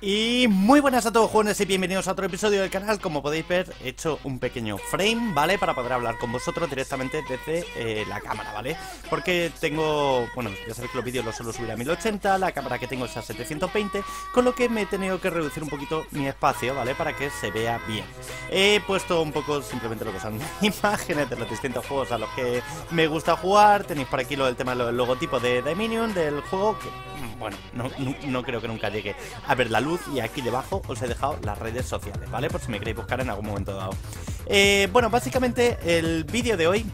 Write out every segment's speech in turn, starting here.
Y muy buenas a todos jóvenes y bienvenidos a otro episodio del canal Como podéis ver he hecho un pequeño frame, ¿vale? Para poder hablar con vosotros directamente desde eh, la cámara, ¿vale? Porque tengo, bueno, ya sabéis que los vídeos los suelo subir a 1080 La cámara que tengo es a 720 Con lo que me he tenido que reducir un poquito mi espacio, ¿vale? Para que se vea bien He puesto un poco simplemente lo que son imágenes de los distintos juegos a los que me gusta jugar Tenéis por aquí lo del tema del logotipo de Dominion del juego Que, bueno, no, creo que nunca llegue a ver la luz y aquí debajo os he dejado las redes sociales, ¿vale? Por si me queréis buscar en algún momento dado. Eh, bueno, básicamente el vídeo de hoy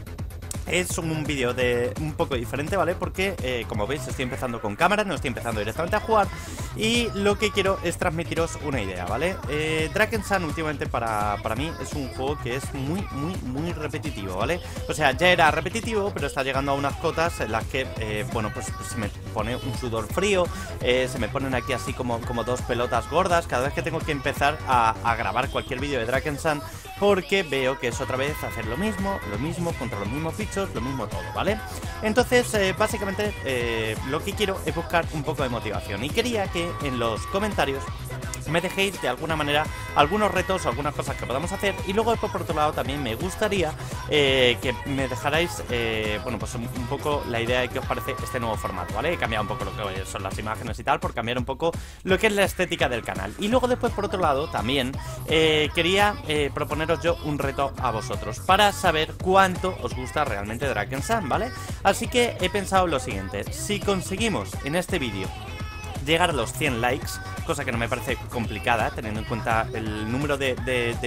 es un vídeo de un poco diferente, ¿vale? Porque, eh, como veis, estoy empezando con cámara, no estoy empezando directamente a jugar Y lo que quiero es transmitiros una idea, ¿vale? Eh, Sun últimamente para, para mí es un juego que es muy, muy, muy repetitivo, ¿vale? O sea, ya era repetitivo, pero está llegando a unas cotas en las que, eh, bueno, pues, se me pone un sudor frío eh, Se me ponen aquí así como, como dos pelotas gordas Cada vez que tengo que empezar a, grabar cualquier vídeo de Sun porque veo que es otra vez hacer lo mismo, lo mismo, contra los mismos bichos, lo mismo todo, ¿vale? Entonces, eh, básicamente, eh, lo que quiero es buscar un poco de motivación y quería que en los comentarios me dejéis de alguna manera algunos retos o algunas cosas que podamos hacer. Y luego por otro lado también me gustaría eh, que me dejarais bueno pues un, poco la idea de qué os parece este nuevo formato vale he cambiado un poco lo que son las imágenes y tal por cambiar un poco lo que es la estética del canal. Y luego después por otro lado también quería proponer yo un reto a vosotros para saber cuánto os gusta realmente Draken Sun, ¿vale? Así que he pensado lo siguiente, si conseguimos en este vídeo llegar a los 100 likes, cosa que no me parece complicada, teniendo en cuenta el número de,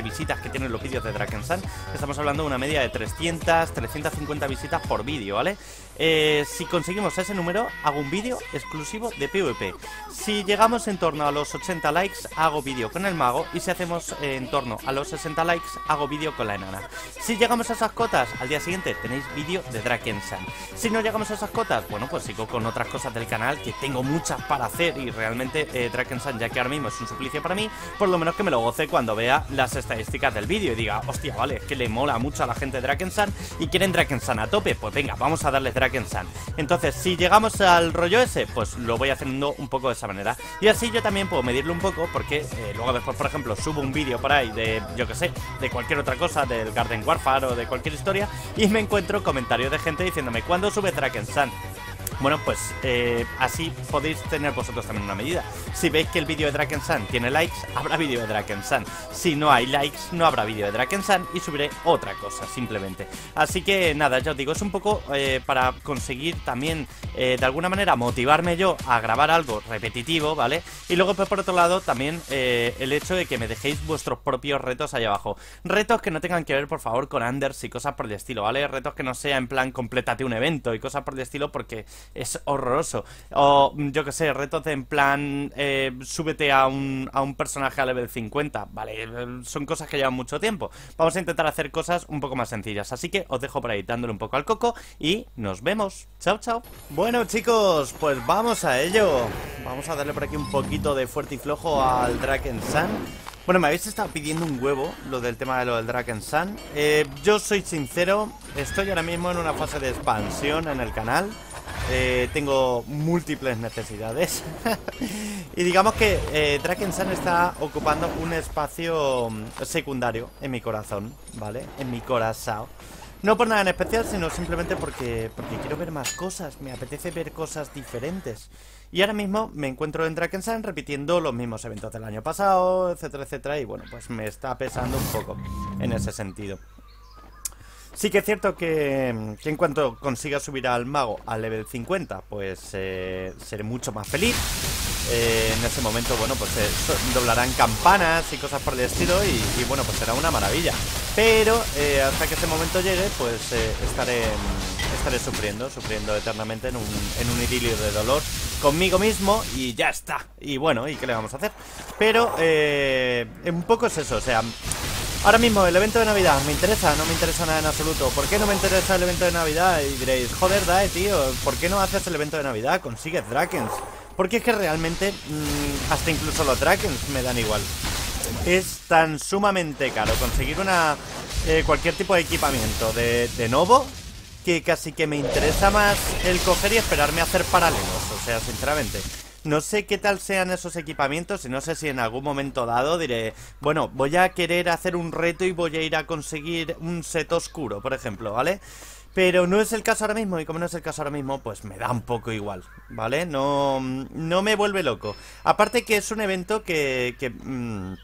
visitas que tienen los vídeos de Draken Sun. Estamos hablando de una media de 300, 350 visitas por vídeo, ¿vale? Eh, si conseguimos ese número, hago un vídeo exclusivo de PvP. Si llegamos en torno a los 80 likes, hago vídeo con el mago. Y si hacemos en torno a los 60 likes, hago vídeo con la enana. Si llegamos a esas cotas, al día siguiente tenéis vídeo de Draken Sun. Si no llegamos a esas cotas, bueno, pues sigo con otras cosas del canal que tengo muchas para hacer. Y realmente eh, Draken Sun, ya que ahora mismo es un suplicio para mí, por lo menos que me lo goce cuando vea las estadísticas del vídeo y diga, hostia, vale, es que le mola mucho a la gente de Draken Sun y quieren Draken Sun a tope. Pues venga, vamos a darles Draken entonces, si llegamos al rollo ese, pues lo voy haciendo un poco de esa manera. Y así yo también puedo medirlo un poco, porque eh, luego después, por ejemplo, subo un vídeo por ahí de, yo que sé, de cualquier otra cosa, del Garden Warfare o de cualquier historia, y me encuentro comentarios de gente diciéndome, ¿cuándo sube Sun? Bueno, pues eh, así podéis tener vosotros también una medida. Si veis que el vídeo de Draken Sun tiene likes, habrá vídeo de Draken Sun. Si no hay likes, no habrá vídeo de Draken Sun y subiré otra cosa, simplemente. Así que nada, ya os digo, es un poco eh, para conseguir también eh, de alguna manera motivarme yo a grabar algo repetitivo, ¿vale? Y luego pues, por otro lado también el hecho de que me dejéis vuestros propios retos allá abajo. Retos que no tengan que ver, por favor, con Anders y cosas por el estilo, ¿vale? Retos que no sea en plan complétate un evento y cosas por el estilo porque es horroroso. O yo que sé, retos en plan, eh, súbete a un, a un personaje a level 50. Vale, son cosas que llevan mucho tiempo. Vamos a intentar hacer cosas un poco más sencillas. Así que os dejo por ahí dándole un poco al coco y nos vemos. Chao, chao. Bueno, chicos, pues vamos a ello. Vamos a darle por aquí un poquito de fuerte y flojo al Draken Sun. Bueno, me habéis estado pidiendo un huevo lo del tema de lo del Draken Sun. Eh, yo soy sincero, estoy ahora mismo en una fase de expansión en el canal. Eh, tengo múltiples necesidades. y digamos que eh, Draken Sun está ocupando un espacio mm, secundario en mi corazón, ¿vale? En mi corazón. No por nada en especial, sino simplemente porque, porque quiero ver más cosas. Me apetece ver cosas diferentes. Y ahora mismo me encuentro en Drakensand repitiendo los mismos eventos del año pasado, etcétera, etcétera. Y bueno, pues me está pesando un poco en ese sentido. Sí que es cierto que, en cuanto consiga subir al mago al level 50, pues eh, seré mucho más feliz. Eh, en ese momento, bueno, pues eh, doblarán campanas y cosas por el estilo y, bueno, pues será una maravilla. Pero hasta que ese momento llegue, pues estaré, estaré sufriendo, sufriendo eternamente en un, en un idilio de dolor conmigo mismo y ya está. Y bueno, ¿y qué le vamos a hacer? Pero un poco es eso, o sea, Ahora mismo, el evento de Navidad, ¿me interesa? No me interesa nada en absoluto. ¿Por qué no me interesa el evento de Navidad? Y diréis, joder, Dae, tío, ¿por qué no haces el evento de Navidad? Consigues Drakens. Porque es que realmente, mm, hasta incluso los Drakens me dan igual. Es tan sumamente caro conseguir una eh, cualquier tipo de equipamiento de, de Novo que casi que me interesa más el coger y esperarme a hacer paralelos. O sea, sinceramente. No sé qué tal sean esos equipamientos y no sé si en algún momento dado diré, bueno, voy a querer hacer un reto y voy a ir a conseguir un set oscuro, por ejemplo, ¿vale? Pero no es el caso ahora mismo y como no es el caso ahora mismo, pues me da un poco igual, ¿vale? No, no me vuelve loco. Aparte que es un evento que... que mm,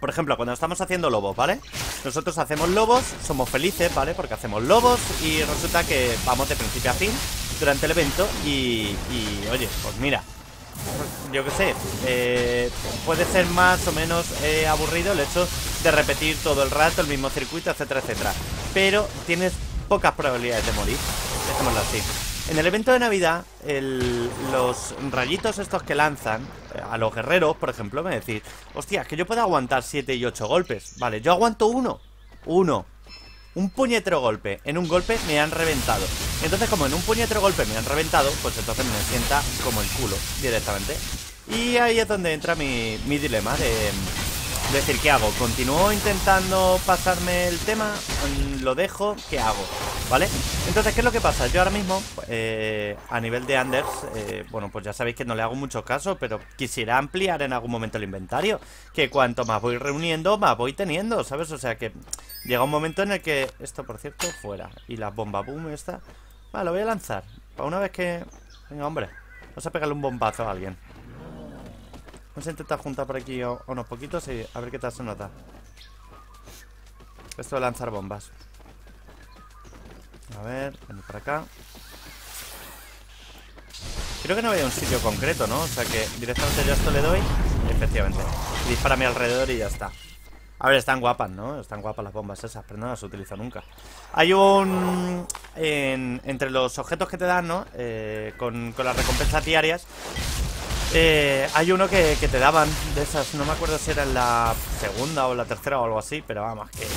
por ejemplo, cuando estamos haciendo lobos, ¿vale? Nosotros hacemos lobos, somos felices, ¿vale? Porque hacemos lobos y resulta que vamos de principio a fin durante el evento y, y oye, pues mira, yo qué sé, eh, puede ser más o menos eh, aburrido el hecho de repetir todo el rato el mismo circuito, etcétera, etcétera. Pero tienes pocas probabilidades de morir, dejémoslo así. En el evento de Navidad, los rayitos estos que lanzan eh, a los guerreros, por ejemplo, me decís, hostia, que yo puedo aguantar 7 y 8 golpes. Vale, yo aguanto uno. Uno. Un puñetero golpe. En un golpe me han reventado. Entonces, como en un puñetero golpe me han reventado, pues entonces me sienta como el culo directamente. Y ahí es donde entra mi, mi dilema de decir, ¿qué hago? ¿Continúo intentando pasarme el tema? ¿Lo dejo? ¿Qué hago? ¿Vale? Entonces, ¿qué es lo que pasa? Yo ahora mismo, eh, a nivel de Anders, eh, bueno, pues ya sabéis que no le hago mucho caso, pero quisiera ampliar en algún momento el inventario. Que cuanto más voy reuniendo, más voy teniendo, ¿sabes? O sea que llega un momento en el que... Esto, por cierto, fuera. Y la bomba boom esta... Vale, lo voy a lanzar. Para una vez que... Venga, hombre. Vamos a pegarle un bombazo a alguien. Vamos a intentar juntar por aquí unos poquitos y a ver qué tal se nota. Esto de lanzar bombas. A ver, venir para acá. Creo que no había un sitio concreto, ¿no? O sea que directamente yo esto le doy. Efectivamente. dispara a mi alrededor y ya está. A ver, están guapas, ¿no? Están guapas las bombas esas, pero no las utilizo nunca. Hay un... entre los objetos que te dan, ¿no? Eh, con las recompensas diarias eh, hay uno que, te daban de esas, no me acuerdo si era en la segunda o la tercera o algo así, pero vamos, que... Eh.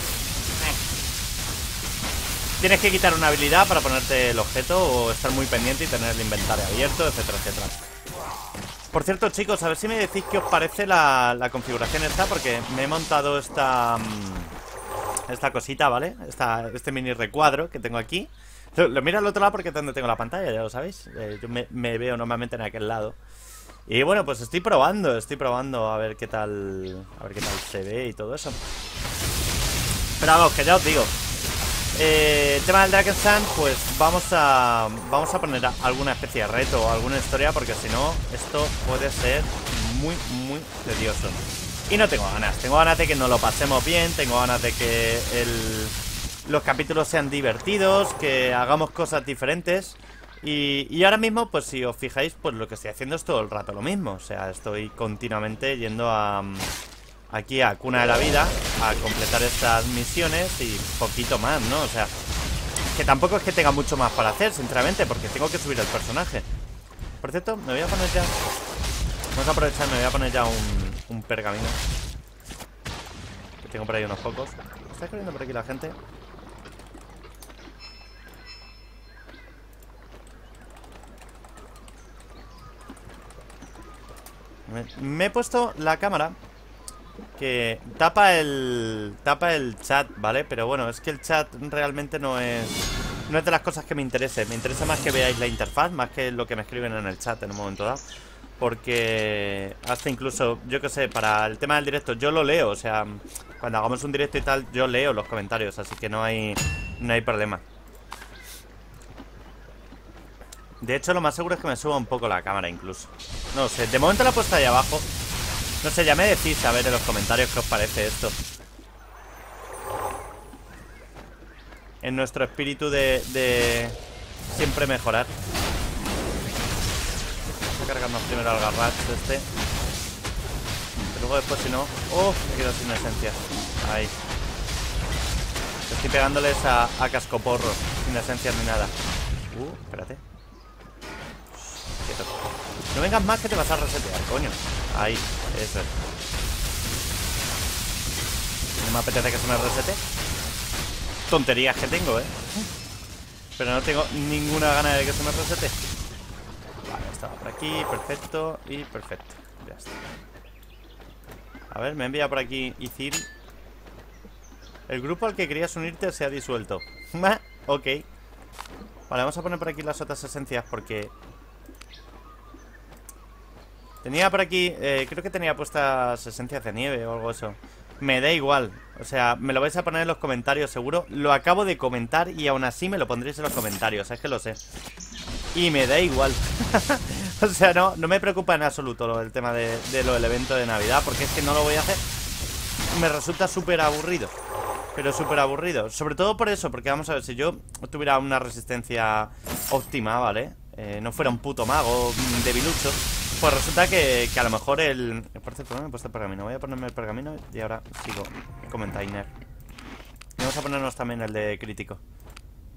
Tienes que quitar una habilidad para ponerte el objeto o estar muy pendiente y tener el inventario abierto, etcétera, etcétera. Por cierto, chicos, a ver si me decís qué os parece la, configuración esta, porque me he montado esta... Mm, esta cosita, ¿vale? Esta, este mini recuadro que tengo aquí. Lo, miro al otro lado porque es donde tengo la pantalla, ya lo sabéis. Eh, yo me veo normalmente en aquel lado. Y bueno, pues estoy probando, estoy probando a ver qué tal, a ver qué tal se ve y todo eso. Pero vamos, que ya os digo, eh, tema del Dragon Sun, pues vamos a vamos a poner alguna especie de reto o alguna historia porque si no, esto puede ser muy, muy tedioso. Y no tengo ganas, tengo ganas de que nos lo pasemos bien, tengo ganas de que el, los capítulos sean divertidos, que hagamos cosas diferentes. Y, ahora mismo, pues si os fijáis, pues lo que estoy haciendo es todo el rato lo mismo. O sea, estoy continuamente yendo a mm, aquí a Cuna de la Vida a completar estas misiones y poquito más, ¿no? O sea, que tampoco es que tenga mucho más para hacer, sinceramente, porque tengo que subir el personaje. Por cierto, me voy a poner ya... Vamos a aprovechar, me voy a poner ya un, un pergamino. Que tengo por ahí unos pocos. ¿Está corriendo por aquí la gente? Me, he puesto la cámara que tapa el tapa el chat, ¿vale? Pero bueno, es que el chat realmente no es no es de las cosas que me interese. Me interesa más que veáis la interfaz, más que lo que me escriben en el chat en un momento dado. Porque hasta incluso, yo que sé, para el tema del directo, yo lo leo. O sea, cuando hagamos un directo y tal, yo leo los comentarios, así que no hay, no hay problema. De hecho, lo más seguro es que me suba un poco la cámara incluso. No sé, de momento la he puesto ahí abajo. No sé, ya me decís a ver en los comentarios qué os parece esto. En nuestro espíritu de, siempre mejorar. Voy a cargarnos primero al garrach este. Luego después si no... ¡Oh! Me quedo sin esencia. Ahí. Estoy pegándoles a cascoporro. Sin esencia ni nada. Uh, espérate. No vengas más que te vas a resetear, coño. Ahí, eso es. No me apetece que se me resete. Tonterías que tengo, ¿eh? Pero no tengo ninguna gana de que se me resete. Vale, estaba por aquí, perfecto y perfecto. Ya está. A ver, me envía por aquí Ithil. El grupo al que querías unirte se ha disuelto. ok. Vale, vamos a poner por aquí las otras esencias porque Tenía por aquí, eh, creo que tenía puestas esencias de nieve o algo eso. Me da igual, o sea, me lo vais a poner en los comentarios seguro. Lo acabo de comentar y aún así me lo pondréis en los comentarios, es que lo sé. Y me da igual. o sea, no, no me preocupa en absoluto el tema de, de lo del evento de Navidad, porque es que no lo voy a hacer. Me resulta súper aburrido. Pero súper aburrido. Sobre todo por eso, porque vamos a ver, si yo tuviera una resistencia óptima, ¿vale? Eh, no fuera un puto mago debilucho pues resulta que, a lo mejor el... Por cierto, me he puesto el pergamino. Voy a ponerme el pergamino y ahora sigo Comentainer Y vamos a ponernos también el de crítico.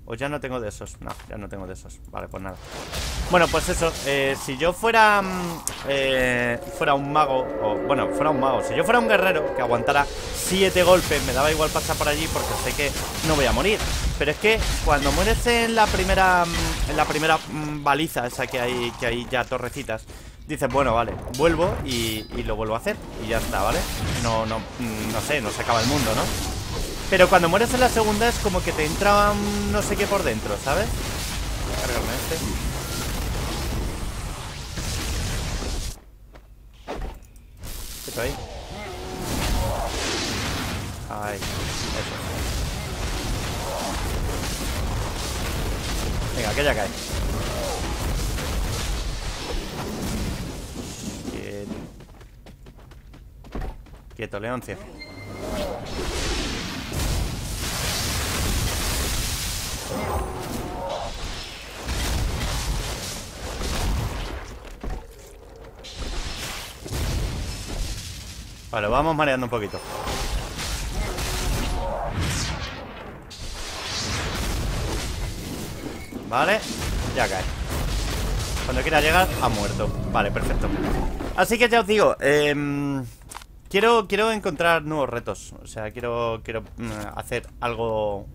O ya no tengo de esos. No, ya no tengo de esos. Vale, pues nada. Bueno, pues eso eh, Si yo fuera... Mm, eh, fuera un mago o Bueno, fuera un mago Si yo fuera un guerrero Que aguantara siete golpes Me daba igual pasar por allí Porque sé que no voy a morir. Pero es que cuando mueres en la primera... Mm, en la primera mm, baliza Esa que hay, que hay ya torrecitas dices, bueno, vale, vuelvo y, lo vuelvo a hacer y ya está, ¿vale? No, no, mm, no sé, no se acaba el mundo, ¿no? Pero cuando mueres en la segunda es como que te entra no sé qué por dentro, ¿sabes? Cargarme este. ¿Qué ahí? Ay, eso. Venga, que ya cae. Quieto, Leoncio. Vale, vamos mareando un poquito. Vale, ya cae. Cuando quiera llegar, ha muerto. Vale, perfecto. Así que ya os digo, eh, Quiero, quiero encontrar nuevos retos. O sea, quiero, quiero mm, hacer algo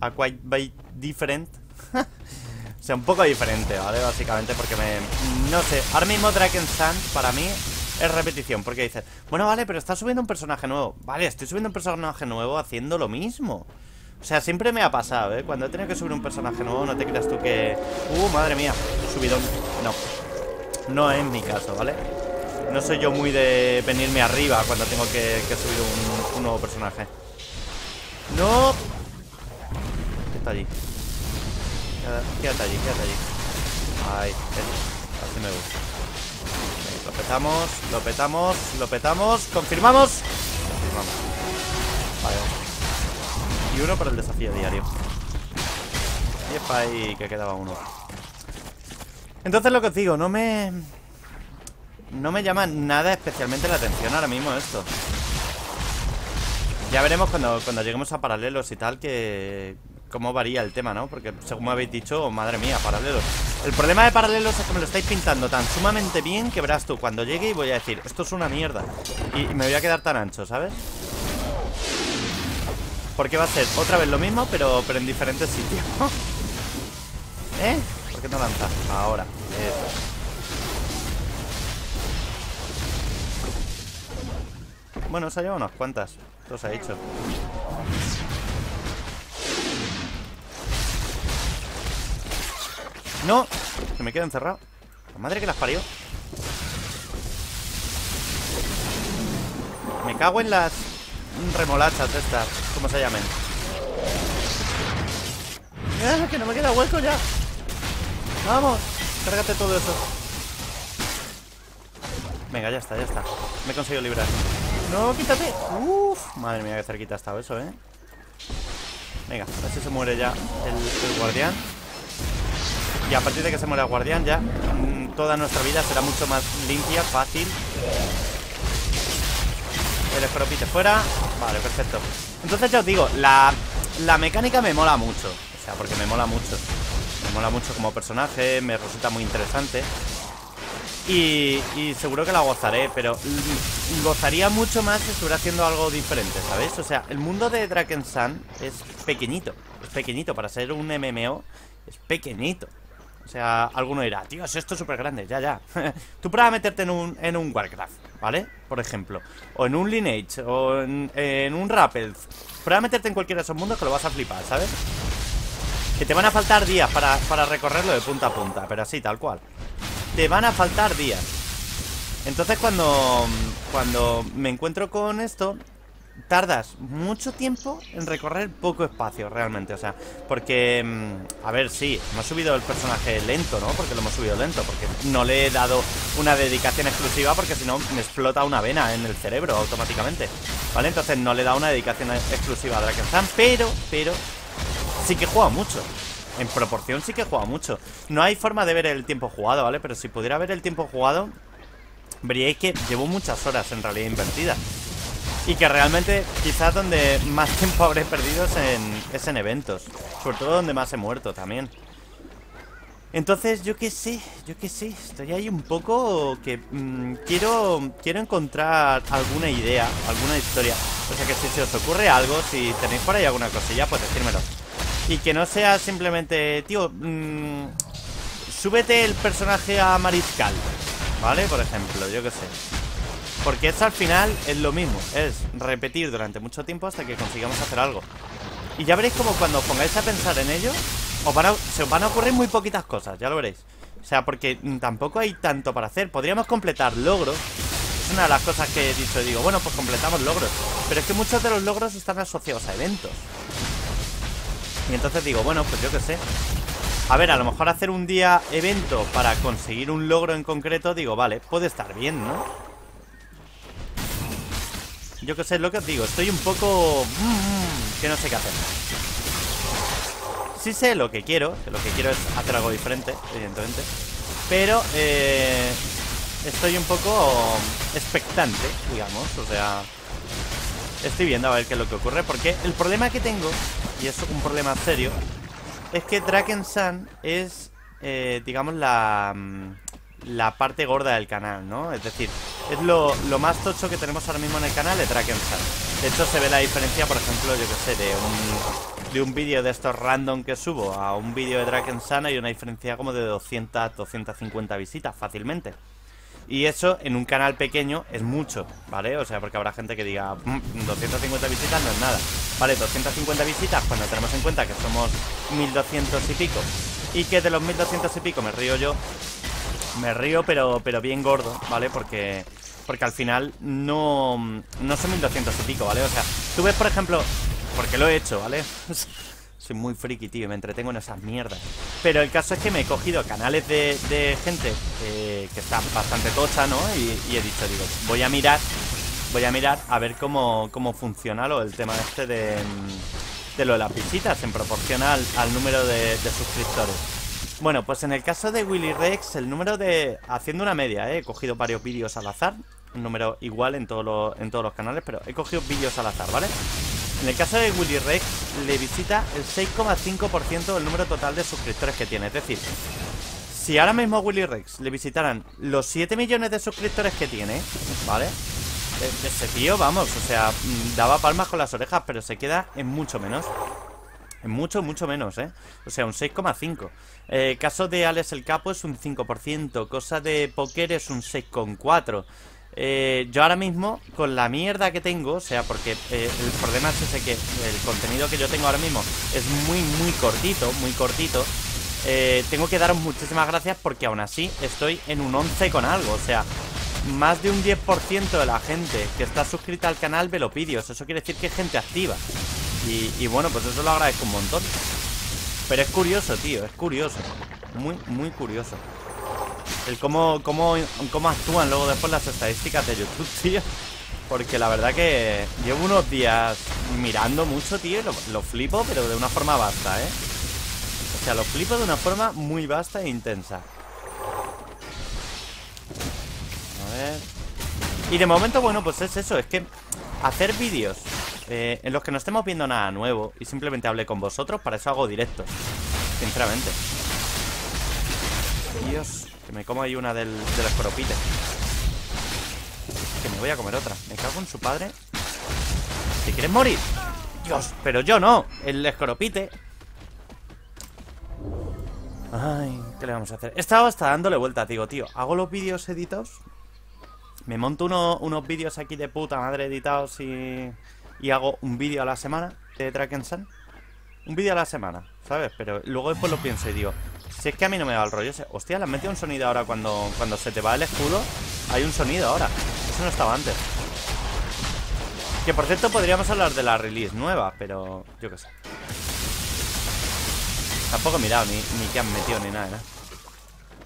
a quite by different. o sea, un poco diferente, ¿vale? Básicamente porque me... No sé, ahora mismo Draken Sun para mí es repetición. Porque dices, bueno, vale, pero estás subiendo un personaje nuevo. Vale, estoy subiendo un personaje nuevo haciendo lo mismo. O sea, siempre me ha pasado, ¿eh? Cuando he tenido que subir un personaje nuevo, no te creas tú que... Uh, madre mía, subidón. No. No es mi caso, ¿vale? No soy yo muy de venirme arriba cuando tengo que, subir un, nuevo personaje. ¡No! ¿Qué está allí? Quédate allí, quédate allí. Ahí, así me gusta. Lo petamos, lo petamos, lo petamos. ¿Confirmamos? Confirmamos. Vale. Y uno para el desafío diario. Y es para ahí que quedaba uno. Entonces lo que os digo, no me... No me llama nada especialmente la atención ahora mismo esto Ya veremos cuando, cuando lleguemos a paralelos y tal que... Cómo varía el tema, ¿no? Porque según me habéis dicho, madre mía, paralelos El problema de paralelos es que me lo estáis pintando tan sumamente bien Que verás tú, cuando llegue y voy a decir Esto es una mierda Y me voy a quedar tan ancho, ¿sabes? Porque va a ser otra vez lo mismo, pero, pero en diferentes sitios ¿Eh? ¿Por qué no lanza? Ahora, eso Bueno, se ha llevado unas cuantas. Esto se ha hecho. ¡No! Que me quedo encerrado. La madre que las parió. Me cago en las remolachas estas, como se llamen. ¡Ah, que no me queda hueco ya! ¡Vamos! Cárgate todo eso. Venga, ya está, ya está. Me he conseguido librar. No, quítate. Uf, madre mía, qué cerquita ha estado eso, ¿eh? Venga, a ver si se muere ya el, guardián. Y a partir de que se muera el guardián ya mm, toda nuestra vida será mucho más limpia, fácil. El escoropite fuera. Vale, perfecto. Entonces ya os digo, la, la mecánica me mola mucho. O sea, porque me mola mucho. Me mola mucho como personaje, me resulta muy interesante. Y, seguro que la gozaré, pero gozaría mucho más si estuviera haciendo algo diferente, ¿sabéis? O sea, el mundo de Draken Sun es pequeñito, es pequeñito, para ser un MMO es pequeñito. O sea, alguno dirá, tío, esto es súper grande, ya, ya. Tú prueba meterte en un, en un Warcraft, ¿vale? Por ejemplo. O en un Lineage, o en, un Rappel. Prueba meterte en cualquiera de esos mundos que lo vas a flipar, ¿sabes? Que te van a faltar días para, para recorrerlo de punta a punta, pero así, tal cual te van a faltar días. Entonces cuando, cuando me encuentro con esto, tardas mucho tiempo en recorrer poco espacio realmente, o sea, porque, mm, a ver, sí, hemos subido el personaje lento, ¿no? Porque lo hemos subido lento, porque no le he dado una dedicación exclusiva porque si no me explota una vena en el cerebro automáticamente, ¿vale? Entonces no le he dado una dedicación exclusiva a Drakenstan, pero, pero, sí que juega mucho. En proporción sí que juega mucho No hay forma de ver el tiempo jugado, ¿vale? Pero si pudiera ver el tiempo jugado Veríais que llevo muchas horas en realidad invertidas y que realmente quizás donde más tiempo habré perdido es en, eventos. Sobre todo donde más he muerto también. Entonces, yo qué sé, yo qué sé, estoy ahí un poco que mm, quiero, quiero encontrar alguna idea, alguna historia. O sea que si se os ocurre algo, si tenéis por ahí alguna cosilla, pues decírmelo. Y que no sea simplemente, tío, mmm, súbete el personaje a Mariscal, ¿vale? Por ejemplo, yo qué sé. Porque esto al final es lo mismo Es repetir durante mucho tiempo hasta que consigamos hacer algo. Y ya veréis como cuando os pongáis a pensar en ello os van a, Se os van a ocurrir muy poquitas cosas, ya lo veréis. O sea, porque tampoco hay tanto para hacer. Podríamos completar logros. Es una de las cosas que he dicho Digo, bueno, pues completamos logros. Pero es que muchos de los logros están asociados a eventos Y entonces digo, bueno, pues yo qué sé a ver, a lo mejor hacer un día evento para conseguir un logro en concreto, digo, vale, puede estar bien, ¿no? Yo que sé, lo que os digo, estoy un poco... Mm, que no sé qué hacer. Sí sé lo que quiero, que lo que quiero es hacer algo diferente, evidentemente. Pero eh, estoy un poco expectante, digamos, o sea... Estoy viendo a ver qué es lo que ocurre, porque el problema que tengo, y es un problema serio, es que Draken Sun es, eh, digamos, la, mm, la parte gorda del canal, ¿no? Es decir, es lo, más tocho que tenemos ahora mismo en el canal de Drakenstar. De hecho, se ve la diferencia, por ejemplo, yo que sé, de un, de un vídeo de estos random que subo a un vídeo de Drakensana hay una diferencia como de 200, 250 visitas fácilmente. Y eso en un canal pequeño es mucho, ¿vale? O sea, porque habrá gente que diga, 250 mm, visitas no es nada. Vale, 250 visitas cuando tenemos en cuenta que somos 1200 y pico. Y que de los 1200 y pico me río yo, me río, pero, pero bien gordo, ¿vale? Porque, porque al final no, no son 1200 y pico, ¿vale? O sea, tú ves, por ejemplo, porque lo he hecho, ¿vale? Soy muy friki, tío, me entretengo en esas mierdas. Pero el caso es que me he cogido canales de, gente que están bastante tocha, ¿no? Y, he dicho, digo, voy a mirar, voy a mirar a ver cómo, cómo funciona lo, el tema este de, de lo de las visitas en proporción al, número de suscriptores. Bueno, pues en el caso de Willy Rex, el número de... Haciendo una media, ¿eh? he cogido varios vídeos al azar Un número igual en, todos los, en todos los canales Pero he cogido vídeos al azar, ¿vale? En el caso de Willy Rex, le visita el 6,5% del número total de suscriptores que tiene Es decir, si ahora mismo a Willy Rex le visitaran los 7 millones de suscriptores que tiene ¿Vale? E-, ese tío, vamos, o sea, mm, daba palmas con las orejas Pero se queda en mucho menos mucho, mucho menos, ¿eh? O sea, un 6,5. Eh, caso de Alex el Capo es un 5%. Cosa de Poker es un 6,4%. Eh, yo ahora mismo, con la mierda que tengo, o sea, porque eh, el problema es ese que el contenido que yo tengo ahora mismo es muy, muy cortito, muy cortito. Eh, tengo que daros muchísimas gracias porque aún así estoy en un 11 con algo, o sea, más de un 10% de la gente que está suscrita al canal ve los vídeos. Eso quiere decir que es gente activa. Y, bueno, pues eso lo agradezco un montón. Pero es curioso, tío, es curioso. Muy, muy curioso. El cómo, cómo, cómo actúan luego después las estadísticas de YouTube, tío. Porque la verdad que llevo unos días mirando mucho, tío, lo, flipo, pero de una forma vasta, ¿eh? O sea, lo flipo de una forma muy vasta e intensa. A ver... Y de momento, bueno, pues es eso, es que hacer vídeos eh, en los que no estemos viendo nada nuevo y simplemente hable con vosotros, para eso hago directo. Sinceramente. Dios, que me como ahí una del, del escoropite. Que me voy a comer otra. Me cago en su padre. ¿Te quieres morir? Dios, pero yo no. El escoropite. Ay, ¿qué le vamos a hacer? He estado hasta dándole vuelta, digo, tío. ¿Hago los vídeos editados? Me monto unos vídeos aquí de puta madre editados y y hago un vídeo a la semana de Sun Un vídeo a la semana, ¿sabes? Pero luego después lo pienso y digo, si es que a mí no me va el rollo, hostia, le han metido un sonido ahora cuando, cuando se te va el escudo. hay un sonido ahora. Eso no estaba antes. Que por cierto podríamos hablar de la release nueva, pero yo qué sé. Tampoco he mirado ni, ni qué han metido ni nada,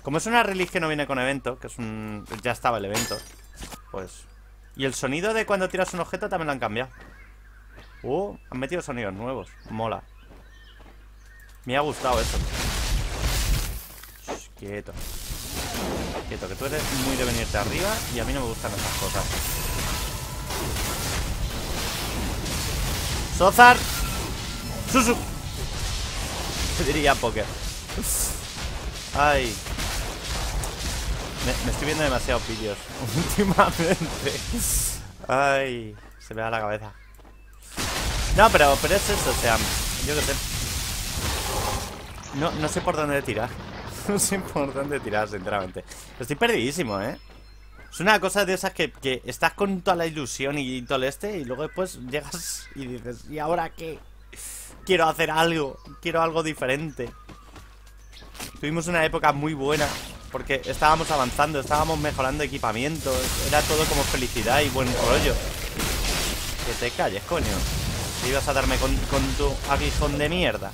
Como es una release que no viene con evento, que es un... ya estaba el evento, pues... Y el sonido de cuando tiras un objeto también lo han cambiado. Uh, han metido sonidos nuevos. Mola. Me ha gustado eso. Quieto. Quieto, que tú eres muy de venirte arriba y a mí no me gustan esas cosas. Sozar. Susu. diría Poker. Ay. Me, estoy viendo demasiados vídeos últimamente. Ay. Se me da la cabeza. No, pero, pero es eso, o sea, yo qué sé. No, no sé por dónde tirar. No sé por dónde tirar, sinceramente. Estoy perdidísimo, ¿eh? Es una cosa de esas que, que estás con toda la ilusión y todo el este y luego después llegas y dices, ¿y ahora qué? Quiero hacer algo, quiero algo diferente. Tuvimos una época muy buena porque estábamos avanzando, estábamos mejorando equipamiento, era todo como felicidad y buen rollo. Que te calles, coño. Ibas a darme con, tu aguijón de mierda.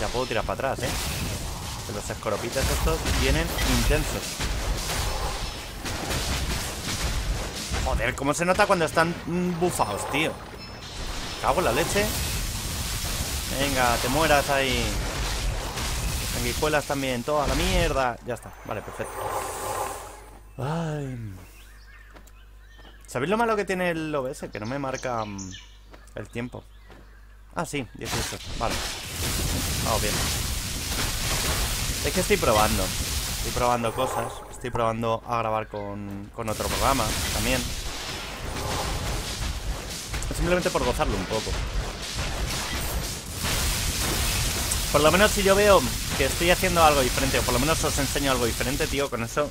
Ya puedo tirar para atrás, ¿eh? los escoropitas estos vienen intensos. Joder, cómo se nota cuando están bufados, tío. Cago en la leche. Venga, te mueras ahí. Sanguijuelas también, toda la mierda. Ya está, vale, perfecto. Ay. ¿Sabéis lo malo que tiene el OBS? Que no me marca mm, el tiempo. Ah, sí, 18. Vale. Vamos bien. Es que estoy probando. Estoy probando cosas. Estoy probando a grabar con, con otro programa también. Simplemente por gozarlo un poco. Por lo menos si yo veo que estoy haciendo algo diferente, o por lo menos os enseño algo diferente, tío, con eso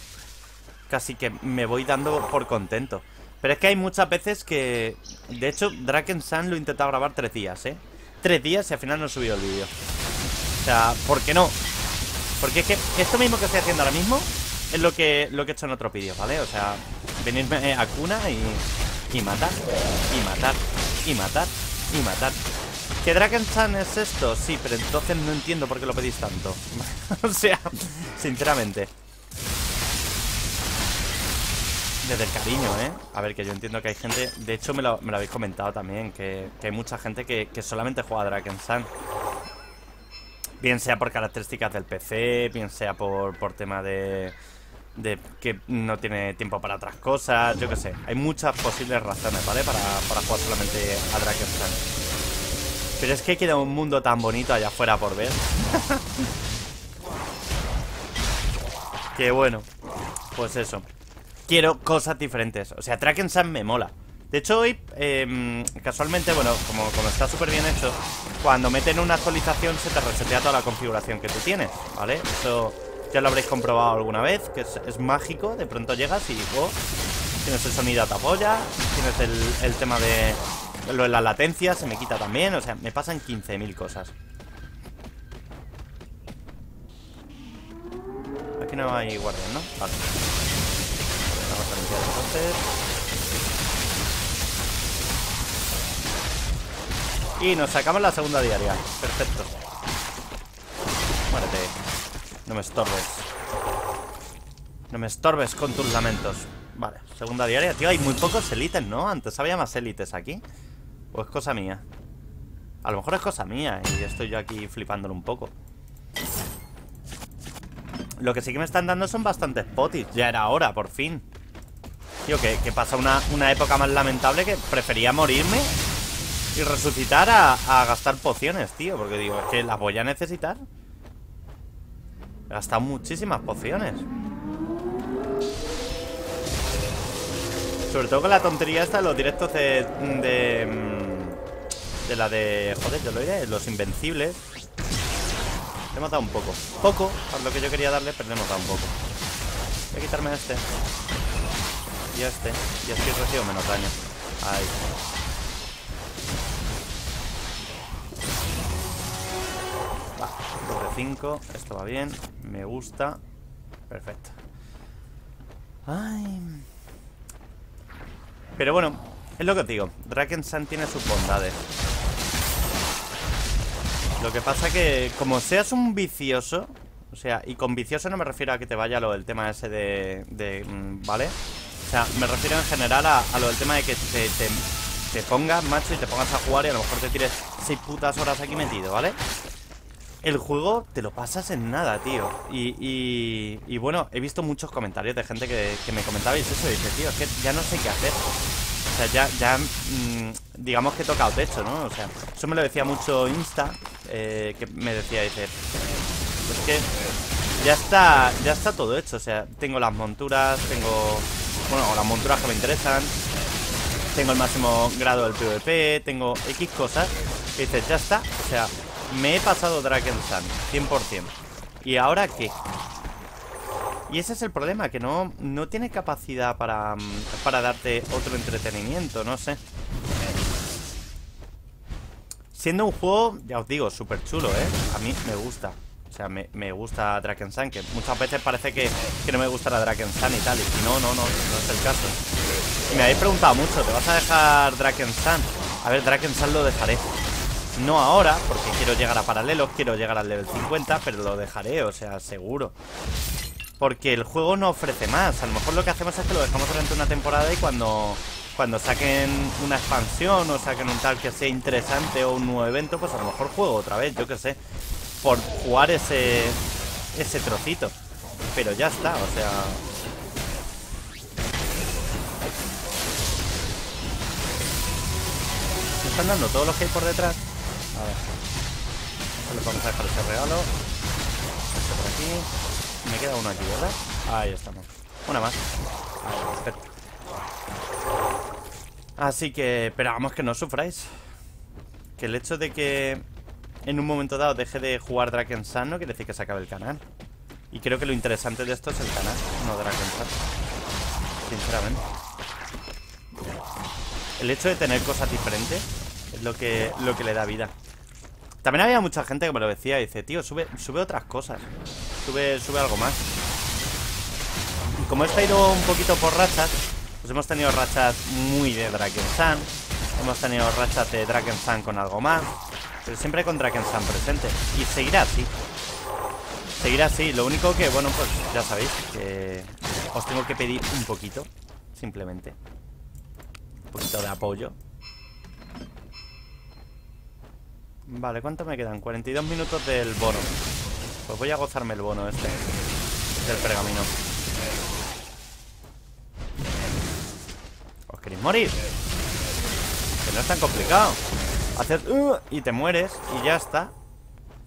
casi que me voy dando por contento. Pero es que hay muchas veces que... De hecho, Draken Sun lo he intentado grabar tres días, ¿eh? Tres días y al final no he subido el vídeo. O sea, ¿por qué no? Porque es que esto mismo que estoy haciendo ahora mismo es lo que, lo que he hecho en otros vídeos, ¿vale? O sea, venirme a cuna y, y matar, y matar, y matar, y matar. ¿Que Draken Sun es esto? Sí, pero entonces no entiendo por qué lo pedís tanto. o sea, sinceramente. Desde el cariño, ¿eh? A ver, que yo entiendo que hay gente... De hecho, me lo, habéis comentado también, que, hay mucha gente que, solamente juega a Draken Sun. Bien sea por características del PC, bien sea por, por tema de, de que no tiene tiempo para otras cosas, yo qué sé. Hay muchas posibles razones, ¿vale? Para, para jugar solamente a Draken Sun. Pero es que queda un mundo tan bonito allá afuera por ver. que bueno, pues eso quiero cosas diferentes. O sea, Sun me mola. De hecho, hoy, em, casualmente, bueno, como, como está súper bien hecho, cuando meten una actualización se te resetea toda la configuración que tú tienes, ¿vale? Eso ya lo habréis comprobado alguna vez, que es, mágico. De pronto llegas y, oh, tienes el sonido a tu polla, tienes el, tema de lo de la latencia, se me quita también. O sea, me pasan 15.000 cosas. Aquí no hay guardián, ¿no? Vale. Y nos sacamos la segunda diaria. Perfecto. Muérete. No me estorbes. No me estorbes con tus lamentos. Vale, segunda diaria. Tío, hay muy pocos élites, ¿no? Antes había más élites aquí. ¿O es cosa mía? A lo mejor es cosa mía y estoy yo aquí flipándolo un poco. Lo que sí que me están dando son bastantes potis. Ya era hora, por fin. Tío, que, pasa una, época más lamentable que prefería morirme y resucitar a, gastar pociones, tío. Porque digo, es que las voy a necesitar. He gastado muchísimas pociones. Sobre todo con la tontería esta de los directos de... De, mm, de la de... Joder, yo lo diré, los invencibles. Le hemos dado un poco. Poco, por lo que yo quería darle, pero le hemos dado un poco. Voy a quitarme este y este. Y así recibo menos daño. Ahí. 5. Esto va bien. Me gusta. Perfecto. Ay. Pero bueno, es lo que os digo. Sun tiene sus bondades. Lo que pasa que, como seas un vicioso, o sea, y con vicioso no me refiero a que te vaya lo del tema ese de, mm, ¿vale? O sea, me refiero en general a, lo del tema de que te, te, pongas, macho, y te pongas a jugar y a lo mejor te tires seis putas horas aquí metido, ¿vale? El juego te lo pasas en nada, tío. Y, y, bueno, he visto muchos comentarios de gente que, me comentabais eso Y dice, tío, es que ya no sé qué hacer O sea, ya, ya mm, digamos que he tocado techo, ¿no? O sea, eso me lo decía mucho Insta eh, Que me decía, dice Es que ya está, ya está todo hecho O sea, tengo las monturas, tengo... Bueno, las monturas que me interesan Tengo el máximo grado del PvP Tengo X cosas. Que dices, ya está, o sea me he pasado Draken Sun, 100%. ¿Y ahora qué? Y ese es el problema, que no, no tiene capacidad para, para darte otro entretenimiento, no sé. Siendo un juego, ya os digo, súper chulo, ¿eh? A mí me gusta. O sea, me, me gusta Draken Sun, que muchas veces parece que, que no me gusta la Draken Sun y tal. Y no, no, no, no es el caso. Y me habéis preguntado mucho, ¿te vas a dejar Draken Sun? A ver, Draken Sun lo dejaré. No ahora, porque quiero llegar a paralelos, quiero llegar al level 50, pero lo dejaré, o sea, seguro. Porque el juego no ofrece más. A lo mejor lo que hacemos es que lo dejamos durante una temporada y cuando, cuando saquen una expansión o saquen un tal que sea interesante o un nuevo evento, pues a lo mejor juego otra vez, yo qué sé. Por jugar ese, ese trocito. Pero ya está, o sea... Están dando todos los que hay por detrás. A ver. Solo vamos a dejar ese regalo. Este por aquí. Me queda uno aquí, ¿verdad? Ahí estamos. Una más. Ahí, perfecto. Así que esperamos que no sufráis. Que el hecho de que en un momento dado deje de jugar Draken Sun no quiere decir que se acabe el canal. Y creo que lo interesante de esto es el canal, no Draken Sun. Sinceramente. El hecho de tener cosas diferentes es lo que, lo que le da vida. También había mucha gente que me lo decía y dice, tío, sube, sube otras cosas. Sube, sube algo más. Y como he ido un poquito por rachas, pues hemos tenido rachas muy de Draken Sun. Hemos tenido rachas de Draken Sun con algo más. Pero siempre con Draken Sun presente. Y seguirá así. Seguirá así. Lo único que, bueno, pues ya sabéis que os tengo que pedir un poquito. Simplemente. Un poquito de apoyo. Vale, ¿cuánto me quedan? 42 minutos del bono. Pues voy a gozarme el bono este Del pergamino. ¿Os queréis morir? Que no es tan complicado. Hacer... Uh, y te mueres Y ya está.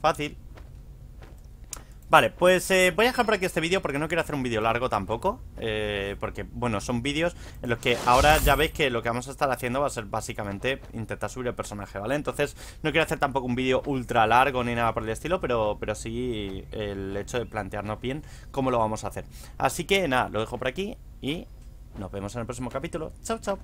Fácil Vale, pues eh, voy a dejar por aquí este vídeo porque no quiero hacer un vídeo largo tampoco eh, Porque, bueno, son vídeos en los que ahora ya veis que lo que vamos a estar haciendo va a ser básicamente intentar subir el personaje, ¿vale? Entonces no quiero hacer tampoco un vídeo ultra largo ni nada por el estilo Pero, pero sí el hecho de plantearnos bien cómo lo vamos a hacer. Así que nada, lo dejo por aquí y nos vemos en el próximo capítulo. Chao, chao